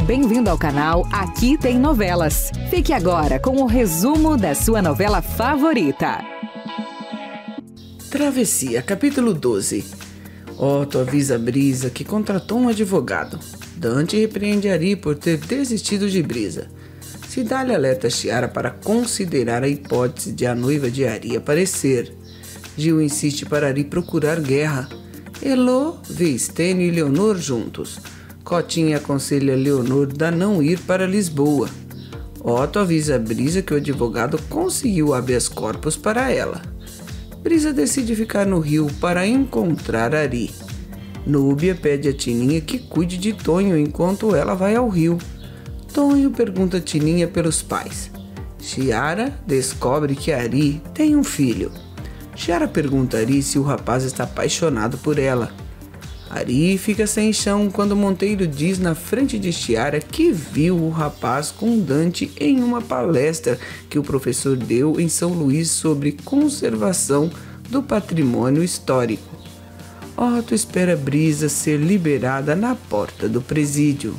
Bem-vindo ao canal Aqui Tem Novelas. Fique agora com o resumo da sua novela favorita. Travessia, capítulo 12. Otto avisa Brisa que contratou um advogado. Dante repreende Ari por ter desistido de Brisa. Cidália alerta Chiara para considerar a hipótese de a noiva de Ari aparecer. Gil insiste para Ari procurar guerra. Elô vê Stênio e Leonor juntos. Cotinha aconselha Leonor a não ir para Lisboa. Otto avisa Brisa que o advogado conseguiu habeas corpus para ela. Brisa decide ficar no rio para encontrar Ari. Núbia pede a Tininha que cuide de Tonho enquanto ela vai ao rio. Tonho pergunta a Tininha pelos pais. Chiara descobre que Ari tem um filho. Chiara pergunta a Ari se o rapaz está apaixonado por ela. Ari fica sem chão quando Monteiro diz na frente de Chiara que viu o rapaz com Dante em uma palestra que o professor deu em São Luís sobre conservação do patrimônio histórico. Otto espera Brisa ser liberada na porta do presídio.